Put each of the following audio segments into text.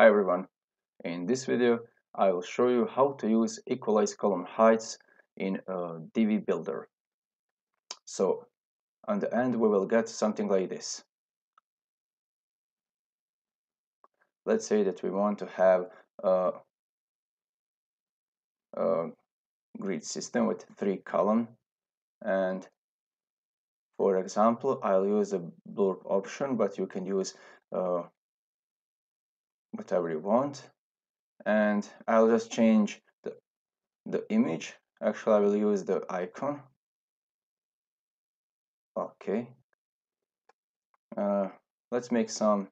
Hi everyone, in this video I will show you how to use equalize column heights in a Divi builder. So on the end we will get something like this. Let's say that we want to have a, a grid system with three column and for example I'll use a blurb option but you can use uh, whatever you want and I'll just change the, the image. Actually I will use the icon. Okay. Uh, let's make some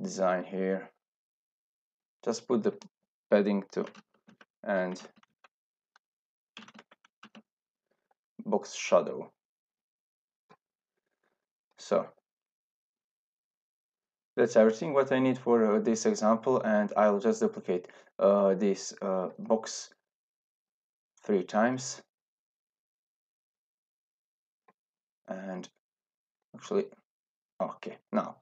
design here. Just put the padding to and box shadow. So that's everything what I need for uh, this example and I'll just duplicate uh, this uh, box three times. And actually okay now.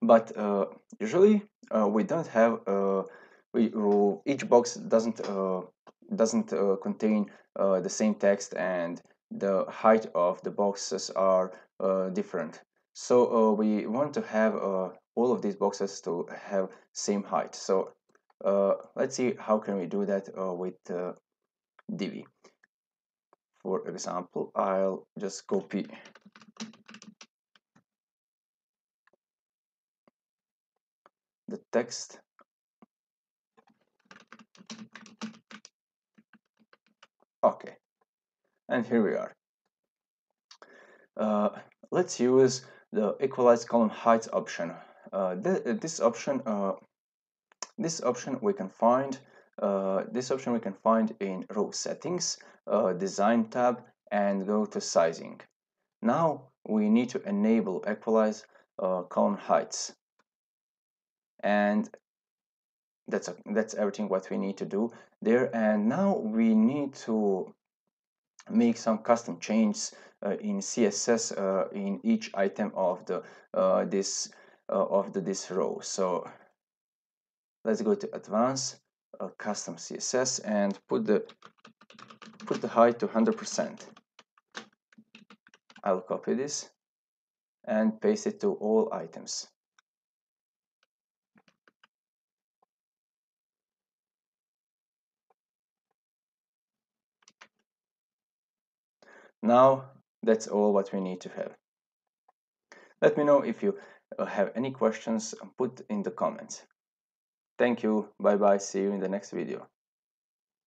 But uh, usually uh, we don't have uh, we each box doesn't doesn't contain the same text and the height of the boxes are different so uh, we want to have uh, all of these boxes to have same height. So uh, let's see how can we do that uh, with uh, Divi. For example I'll just copy. The text. Okay. And here we are. Uh, let's use the equalize column height option. Uh, th this option, uh, this option we can find, uh, this option we can find in row settings, uh, design tab, and go to sizing. Now we need to enable equalize uh, column heights, and that's a, that's everything what we need to do there. And now we need to make some custom changes uh, in CSS uh, in each item of the uh, this of the this row. So let's go to advanced custom CSS and put the put the height to 100%. I'll copy this and paste it to all items. Now that's all what we need to have. Let me know if you uh, have any questions, put in the comments. Thank you, bye bye, see you in the next video.